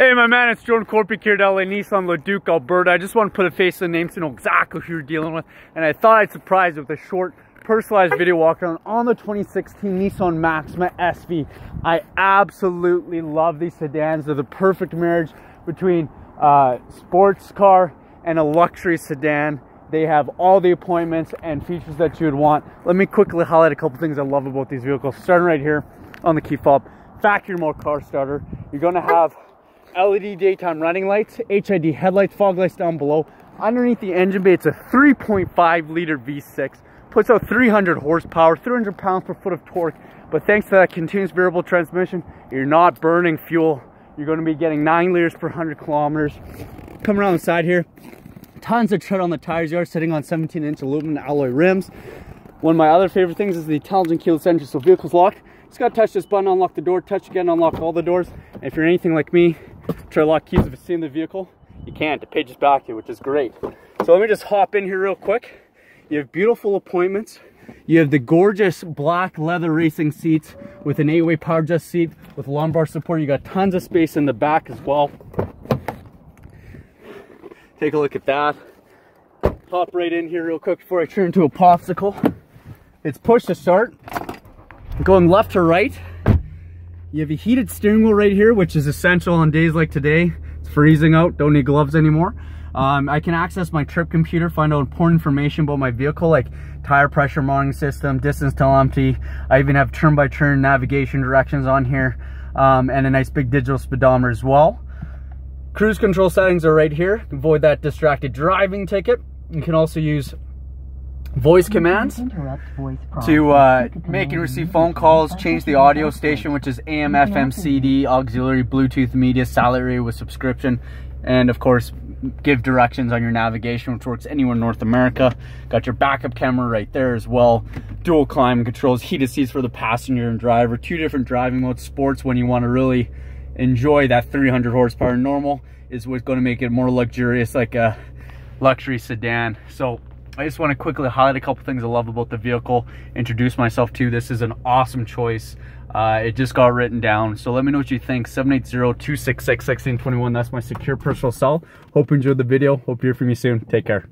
Hey my man, it's Jordan Corpy here at LA Nissan Leduc, Alberta. I just want to put a face to the name to know exactly who you're dealing with. And I thought I'd surprise you with a short personalized video walk around on the 2016 Nissan Maxima SV. I absolutely love these sedans. They're the perfect marriage between a sports car and a luxury sedan. They have all the appointments and features that you would want. Let me quickly highlight a couple things I love about these vehicles. Starting right here on the key fob, factory mode car starter. You're gonna have LED daytime running lights, HID headlights, fog lights down below. Underneath the engine bay, it's a 3.5 liter V6. Puts out 300 horsepower, 300 pounds per foot of torque. But thanks to that continuous variable transmission, you're not burning fuel. You're gonna be getting nine liters per 100 kilometers. Come around the side here, tons of tread on the tires. You are sitting on 17 inch aluminum alloy rims. One of my other favorite things is the intelligent keyless entry. So vehicle's locked. Just gotta touch this button, unlock the door, touch again, unlock all the doors. And if you're anything like me, try to lock keys if it's in the vehicle, you can't. It pages back you, which is great. So let me just hop in here real quick. You have beautiful appointments. You have the gorgeous black leather racing seats with an eight-way power adjust seat with lumbar support. You got tons of space in the back as well. Take a look at that. Hop right in here real quick before I turn into a popsicle. It's push to start. Going left to right. You have a heated steering wheel right here, which is essential on days like today. It's freezing out, don't need gloves anymore. Um, I can access my trip computer, find out important information about my vehicle, like tire pressure monitoring system, distance telemetry. I even have turn-by-turn -turn navigation directions on here, um, and a nice big digital speedometer as well. Cruise control settings are right here. Avoid that distracted driving ticket. You can also use voice commands to uh, make and receive phone calls, change the audio station, which is AM, FM, CD, auxiliary, Bluetooth media, salary with subscription, and of course, give directions on your navigation, which works anywhere in North America. Got your backup camera right there as well. Dual climate controls, heated seats for the passenger and driver, two different driving modes, sports when you want to really enjoy that 300 horsepower. Normal is what's going to make it more luxurious, like a luxury sedan. So I just want to quickly highlight a couple things I love about the vehicle, introduce myself to. This is an awesome choice. Uh, it just got written down. So let me know what you think. 780-266-1621. That's my secure personal cell. Hope you enjoyed the video. Hope to hear from you soon. Take care.